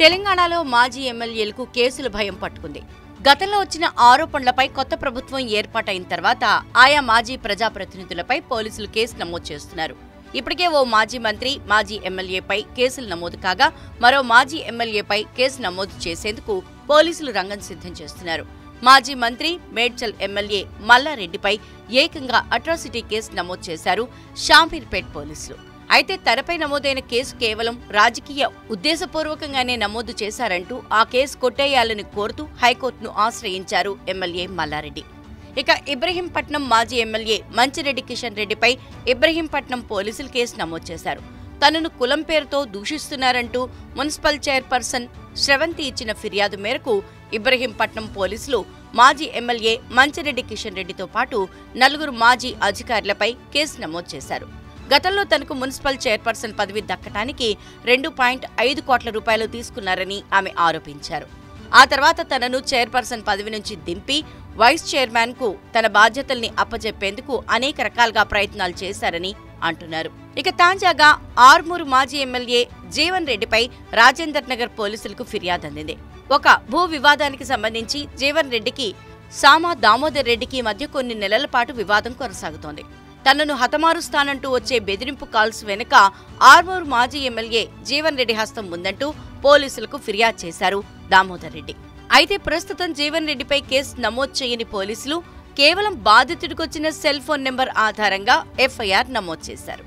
తెలంగాణలో మాజీ ఎమ్మెల్యేలకు కేసుల భయం పట్టుకుంది. గతంలో వచ్చిన ఆరోపణలపై కొత్త ప్రభుత్వం ఏర్పాటైన తర్వాత ఆయా మాజీ ప్రజాప్రతినిధులపై పోలీసులు కేసు నమోదు చేస్తున్నారు. ఇప్పటికే ఓ మాజీ మంత్రి మాజీ ఎమ్మెల్యేపై కేసులు నమోదు కాగా మరో మాజీ ఎమ్మెల్యేపై కేసు నమోదు చేసేందుకు పోలీసులు రంగం సిద్ధం చేస్తున్నారు. మాజీ మంత్రి మేడ్చల్ ఎమ్మెల్యే మల్లారెడ్డిపై ఏకంగా అట్రాసిటీ కేసు నమోదు చేశారు షాంపీర్పేట్ పోలీసులు. అయితే తెరపై నమోదైన కేసు కేవలం రాజకీయ ఉద్దేశపూర్వకంగానే నమోదు చేశారంటూ ఆ కేసు కొట్టేయాలని కోరుతూ హైకోర్టును ఆశ్రయించారు ఎమ్మెల్యే మల్లారెడ్డి. ఇక ఇబ్రహీంపట్నం మాజీ ఎమ్మెల్యే మంచిరెడ్డి కిషన్ రెడ్డిపై ఇబ్రహీంపట్నం పోలీసులు కేసు నమోదు చేశారు. తనను కులం పేరుతో దూషిస్తున్నారంటూ మున్సిపల్ చైర్పర్సన్ శ్రవంతి ఇచ్చిన ఫిర్యాదు మేరకు ఇబ్రహీంపట్నం పోలీసులు మాజీ ఎమ్మెల్యే మంచిరెడ్డి కిషన్ రెడ్డితో పాటు నలుగురు మాజీ అధికారులపై కేసు నమోదు చేశారు. గతంలో తనకు మున్సిపల్ చైర్పర్సన్ పదవి దక్కటానికి రెండు పాయింట్ ఐదు కోట్ల రూపాయలు తీసుకున్నారని ఆమె ఆరోపించారు. ఆ తర్వాత తనను చైర్పర్సన్ పదవి నుంచి దింపి వైస్ చైర్మన్కు తన బాధ్యతల్ని అప్పజెప్పేందుకు అనేక రకాలుగా ప్రయత్నాలు చేశారని అంటున్నారు. ఇక తాజాగా ఆర్మూరు మాజీ ఎమ్మెల్యే జీవన్ రెడ్డిపై రాజేందర్ నగర్ పోలీసులకు ఫిర్యాదు అందింది ఒక భూ వివాదానికి సంబంధించి జీవన్ రెడ్డికి సామా దామోదర్ రెడ్డికి మధ్య కొన్ని నెలల పాటు వివాదం కొనసాగుతోంది. తనను హతమారుస్తానంటూ వచ్చే బెదిరింపు కాల్స్ వెనుక ఆర్మూర్ మాజీ ఎమ్మెల్యే జీవన్ రెడ్డి హస్తం ఉందంటూ పోలీసులకు ఫిర్యాదు చేశారు దామోదర్ రెడ్డి. అయితే ప్రస్తుతం జీవన్ రెడ్డిపై కేసు నమోదు చేయని పోలీసులు కేవలం బాధితుడికొచ్చిన సెల్ ఫోన్ నెంబర్ ఆధారంగా ఎఫ్ఐఆర్ నమోదు చేశారు.